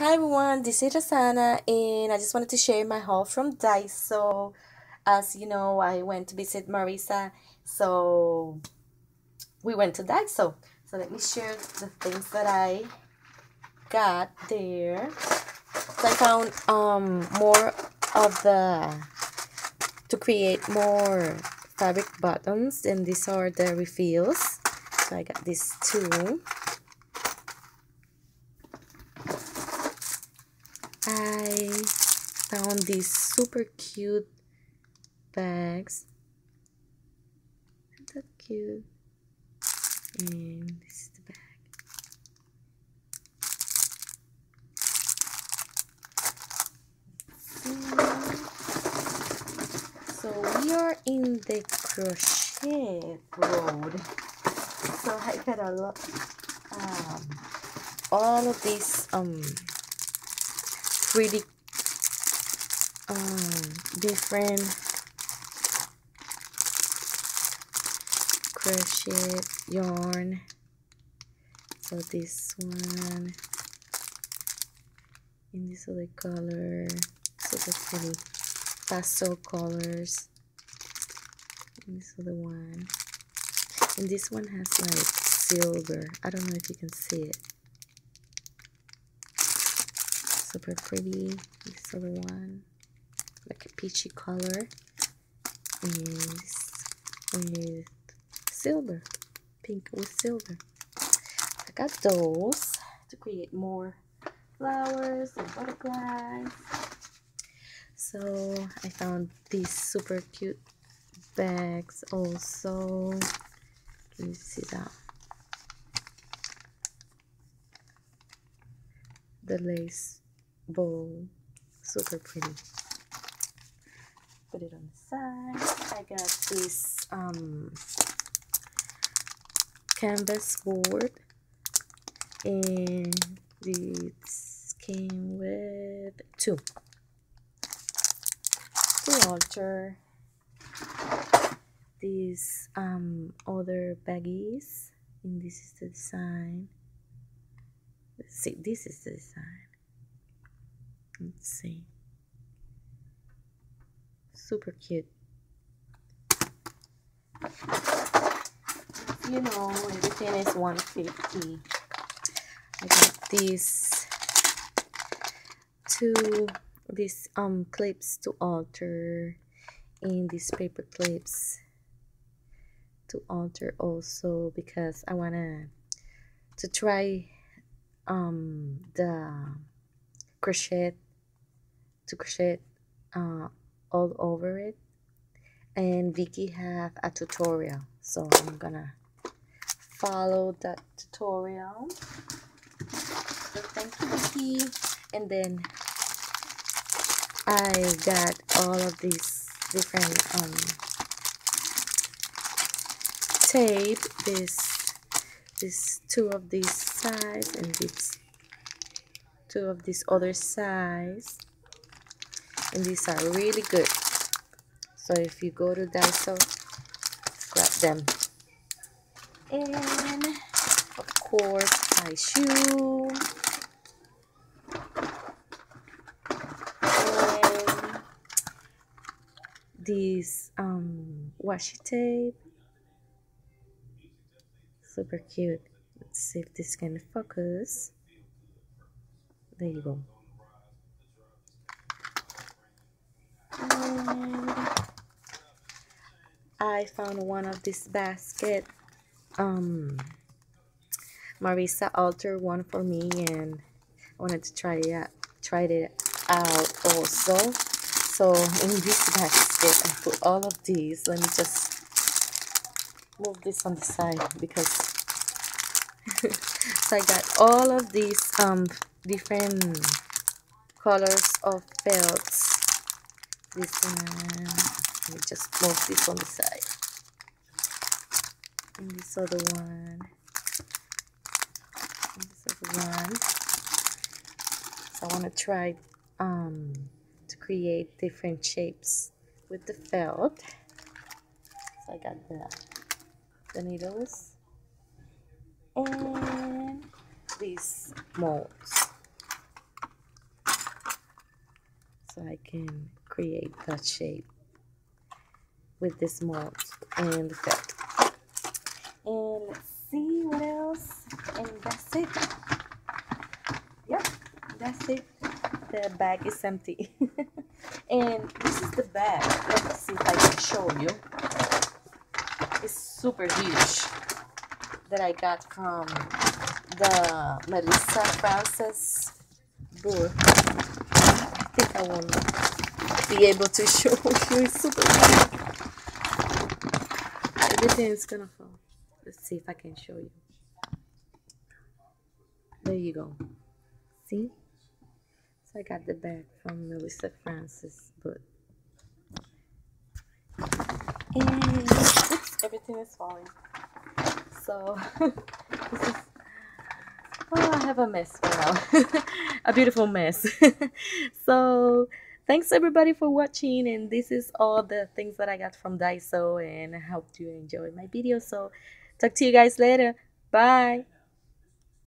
Hi everyone, this is Rosana and I just wanted to share my haul from Daiso. As you know, I went to visit Marisa, so we went to Daiso. So let me share the things that I got there. So I found um more of the to create more fabric buttons and these are the refills. So I got these two. I found these super cute bags. Isn't that cute? And this is the bag. So we are in the crochet road. So I got a lot um all of these um pretty um, different crochet yarn so this one. In this other color super pretty pastel colors. And this other one. And this one has like silver. I don't know if you can see it. Super pretty. This other one, like a peachy color, and with silver, pink with silver. I got those to create more flowers and butterflies. So I found these super cute bags also. Can you see that? The lace bowl. Super pretty. Put it on the side. I got this um, canvas board and this came with two. To alter these um, other baggies and this is the design. Let's see, this is the design Let's see. Super cute. You know, everything is 150. I got these two these um clips to alter and these paper clips to alter also because I wanna to try um the crochet to crochet uh, all over it. And Vicky have a tutorial. So I'm gonna follow that tutorial. So thank you Vicky. And then I got all of these different um, tape this this two of these sides and this two of this other size and these are really good. So if you go to Daiso grab them. And of course my shoe. And this um washi tape. Super cute. Let's see if this can focus. There you go I found one of this basket. Um, Marisa altered one for me and I wanted to try it out, tried it out also. So in this basket, I put all of these. Let me just move this on the side because so I got all of these um different colors of felts. This one let me just move this on the side. And this other one. And this other one. So I want to try um, to create different shapes with the felt. So I got the, the needles and these molds. so I can create that shape with this mold and the felt. And let's see what else. And that's it. Yep, that's it. The bag is empty. and this is the bag. Let's see if I can show you. It's super huge that I got from the Melissa Frances book. I think I won't be able to show you. It's super. Everything is gonna fall. Let's see if I can show you. There you go. See? So I got the bag from Melissa Frances, but And oops, everything is falling. So this is oh, I have a mess now. a beautiful mess. so thanks everybody for watching and this is all the things that I got from Daiso and I hope you enjoyed my video. So talk to you guys later. Bye.